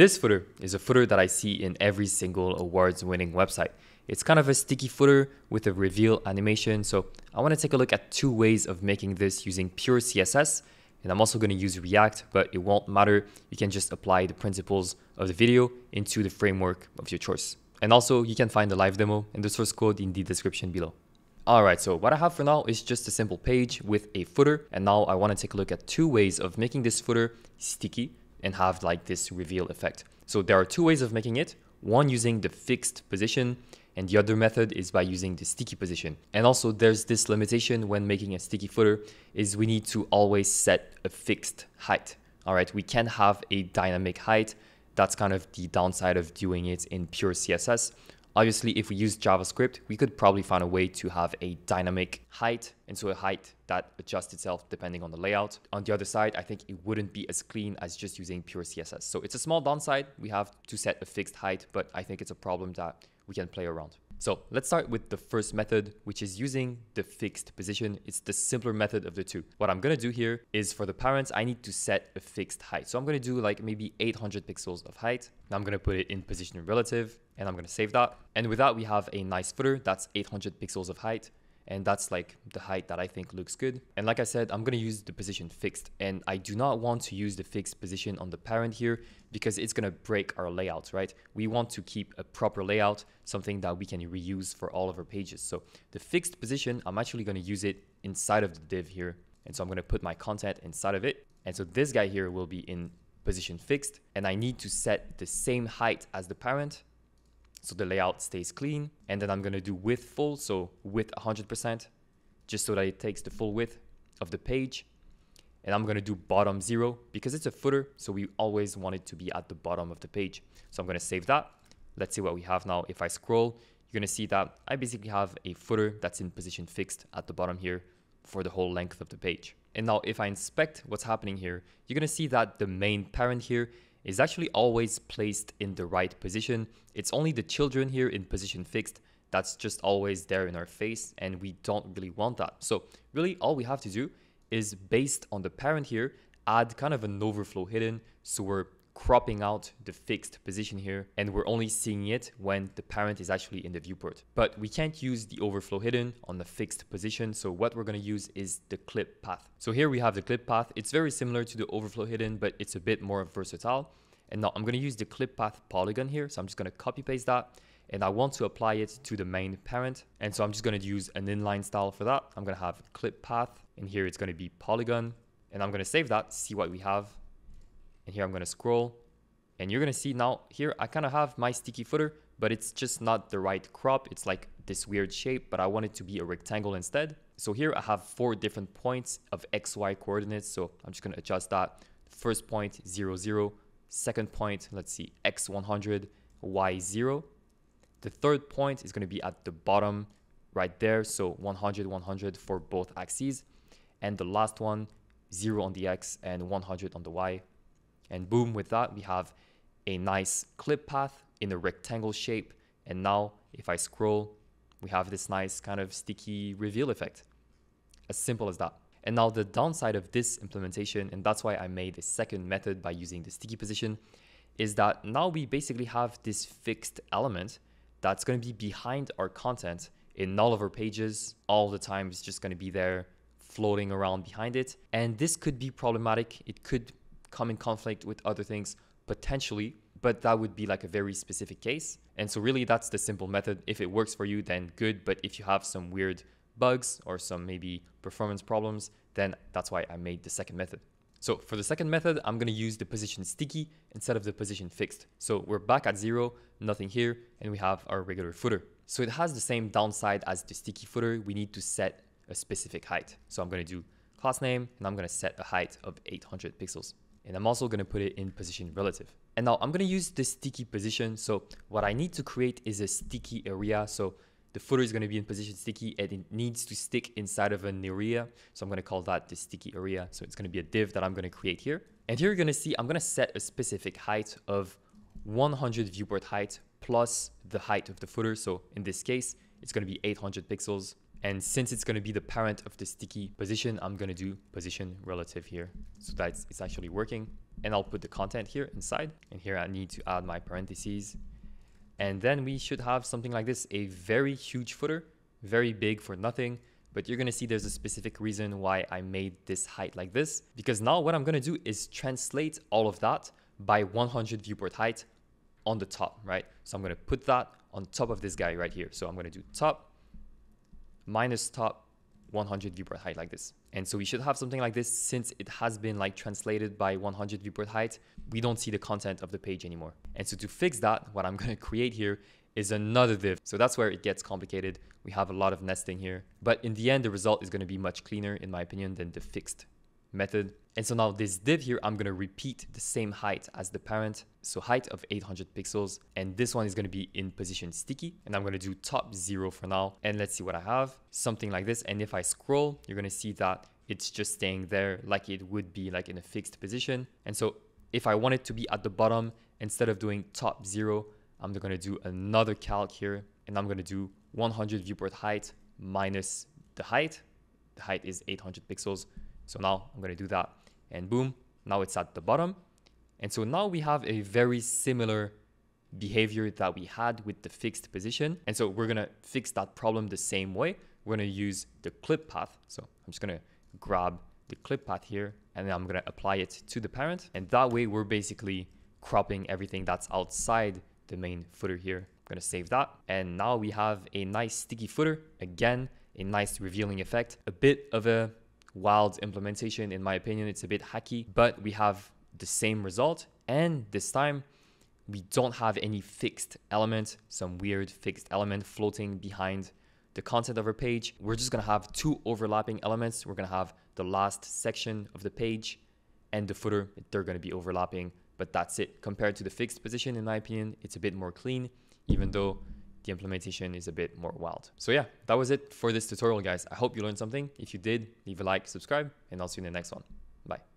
This footer is a footer that I see in every single Awwwards winning website. It's kind of a sticky footer with a reveal animation. So I want to take a look at two ways of making this using pure CSS. And I'm also going to use React, but it won't matter. You can just apply the principles of the video into the framework of your choice. And also you can find the live demo and the source code in the description below. Alright, so what I have for now is just a simple page with a footer. And now I want to take a look at two ways of making this footer sticky and have like this reveal effect. So there are two ways of making it. One using the fixed position and the other method is by using the sticky position. And also there's this limitation when making a sticky footer is we need to always set a fixed height. All right, we can have a dynamic height. That's kind of the downside of doing it in pure CSS. Obviously, if we use JavaScript, we could probably find a way to have a dynamic height, and so a height that adjusts itself depending on the layout. On the other side, I think it wouldn't be as clean as just using pure CSS. So it's a small downside. We have to set a fixed height, but I think it's a problem that we can play around. So let's start with the first method, which is using the fixed position. It's the simpler method of the two. What I'm gonna do here is for the parents, I need to set a fixed height. So I'm gonna do like maybe 800 pixels of height. Now I'm gonna put it in position relative and I'm gonna save that. And with that, we have a nice footer that's 800 pixels of height and that's like the height that I think looks good. And like I said, I'm gonna use the position fixed and I do not want to use the fixed position on the parent here because it's gonna break our layout, right? We want to keep a proper layout, something that we can reuse for all of our pages. So the fixed position, I'm actually gonna use it inside of the div here. And so I'm gonna put my content inside of it. And so this guy here will be in position fixed and I need to set the same height as the parent so the layout stays clean. And then I'm gonna do width full, so width 100%, just so that it takes the full width of the page. And I'm gonna do bottom zero because it's a footer, so we always want it to be at the bottom of the page. So I'm gonna save that. Let's see what we have now. If I scroll, you're gonna see that I basically have a footer that's in position fixed at the bottom here for the whole length of the page. And now if I inspect what's happening here, you're gonna see that the main parent here is actually always placed in the right position. It's only the children here in position fixed that's just always there in our face and we don't really want that. So really all we have to do is based on the parent here, add kind of an overflow hidden so we're cropping out the fixed position here and we're only seeing it when the parent is actually in the viewport. But we can't use the overflow hidden on the fixed position. So what we're going to use is the clip path. So here we have the clip path. It's very similar to the overflow hidden, but it's a bit more versatile. And now I'm going to use the clip path polygon here. So I'm just going to copy paste that and I want to apply it to the main parent. And so I'm just going to use an inline style for that. I'm going to have clip path and here it's going to be polygon and I'm going to save that, see what we have. And here I'm to scroll and you're to see now here, I kind of have my sticky footer, but it's just not the right crop. It's like this weird shape, but I want it to be a rectangle instead. So here I have four different points of XY coordinates. So I'm just to adjust that. First point, zero, zero. Second point, let's see, X100, Y0. The third point is going to be at the bottom right there. So 100, 100 for both axes. And the last one, 0 on the X and 100 on the Y. And boom, with that, we have a nice clip path in a rectangle shape. And now if I scroll, we have this nice kind of sticky reveal effect. As simple as that. And now the downside of this implementation, and that's why I made a second method by using the sticky position, is that now we basically have this fixed element that's going to be behind our content in all of our pages all the time. It's just going to be there floating around behind it. And this could be problematic. It could come in conflict with other things potentially, but that would be like a very specific case. And so really that's the simple method. If it works for you, then good. But if you have some weird bugs or some maybe performance problems, then that's why I made the second method. So for the second method, I'm going to use the position sticky instead of the position fixed. So we're back at zero, nothing here, and we have our regular footer. So it has the same downside as the sticky footer. We need to set a specific height. So I'm going to do class name, and I'm going to set a height of 800 pixels. And I'm also going to put it in position relative. And now I'm going to use the sticky position. So what I need to create is a sticky area. So the footer is going to be in position sticky and it needs to stick inside of an area. So I'm going to call that the sticky area. So it's going to be a div that I'm going to create here. And here you're going to see I'm going to set a specific height of 100 viewport height plus the height of the footer. So in this case, it's going to be 800 pixels. And since it's going to be the parent of the sticky position, I'm going to do position relative here. So that it's actually working. and I'll put the content here inside. And here I need to add my parentheses. And then we should have something like this, a very huge footer, very big for nothing. But you're gonna see there's a specific reason why I made this height like this. Because now what I'm gonna do is translate all of that by 100 viewport height on the top, right? So I'm gonna put that on top of this guy right here. So I'm gonna do top minus top 100 viewport height like this. And so we should have something like this since it has been like translated by 100 viewport height, we don't see the content of the page anymore. And so to fix that, what I'm gonna create here is another div. So that's where it gets complicated. We have a lot of nesting here, but in the end, the result is gonna be much cleaner in my opinion than the fixed method. And so now this div here, I'm gonna repeat the same height as the parent. So height of 800 pixels. And this one is gonna be in position sticky. And I'm gonna do top zero for now. And let's see what I have. Something like this. And if I scroll, you're gonna see that it's just staying there like it would be like in a fixed position. And so if I want it to be at the bottom, instead of doing top zero, I'm gonna do another calc here. And I'm gonna do 100 viewport height minus the height. The height is 800 pixels. So now I'm going to do that and boom, now it's at the bottom. And so now we have a very similar behavior that we had with the fixed position. And so we're going to fix that problem the same way. We're going to use the clip path. So I'm just going to grab the clip path here and then I'm going to apply it to the parent. And that way we're basically cropping everything that's outside the main footer here. I'm going to save that. And now we have a nice sticky footer. Again, a nice revealing effect, a bit of a wild implementation. In my opinion, it's a bit hacky, but we have the same result. And this time, we don't have any fixed element, some weird fixed element floating behind the content of our page. We're just gonna have two overlapping elements. We're gonna have the last section of the page and the footer. They're gonna be overlapping, but that's it. Compared to the fixed position, in my opinion, it's a bit more clean, even though the implementation is a bit more wild. So yeah, that was it for this tutorial, guys. I hope you learned something. If you did, leave a like, subscribe, and I'll see you in the next one. Bye.